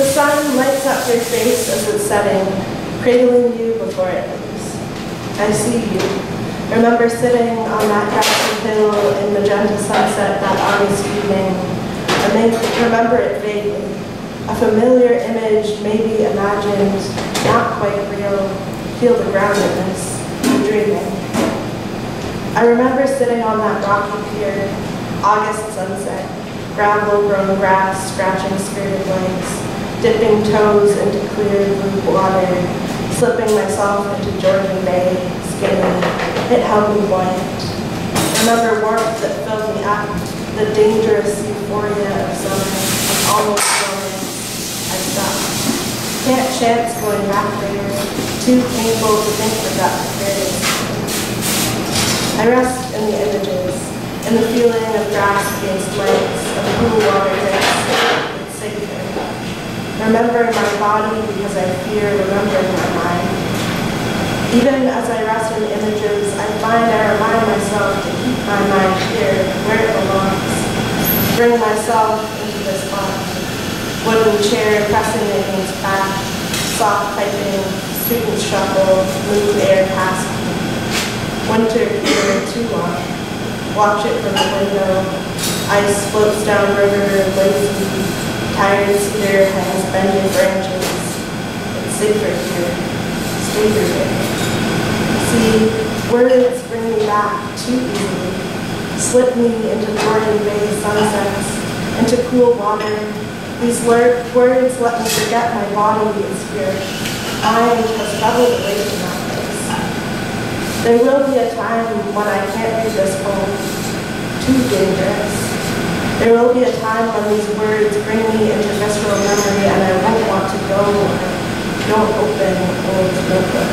sun lights up your face as it's setting, cradling you before it leaves. I see you. Remember sitting on that grassy hill in magenta sunset that August evening. I make, remember it vaguely. A familiar image, maybe imagined, not quite real. Feel the groundedness. Dreaming. I remember sitting on that rocky pier, August sunset, gravel-grown grass scratching skirted legs, dipping toes into clear blue water, slipping myself into Georgian Bay, skinny. It held me buoyant. Remember warmth that filled me up, the dangerous euphoria of summer, almost romance. I stopped. Can't chance going back there, too painful to think that experience. I rest in the images, in the feeling of grass against legs, of cool water. Remember my body because I fear remembering my mind. Even as I rest in images, I find I remind myself to keep my mind here, where it belongs. Bring myself into this body. Wooden chair pressing against back, soft piping, students shuffle, move air past me. Winter here too long. Watch it from the window. Ice floats down river, lazy. Tired cedar has bending branches. It's sacred here. Stay here. See, words bring me back too easily. Slip me into Georgian Bay sunsets, into cool water. These wor- words let me forget my body and spirit. Mind has traveled away from that place. There will be a time when I can't read this poem. Too dangerous. There will be a time when these words bring me into visceral memory and I won't want to go don't open old notebook.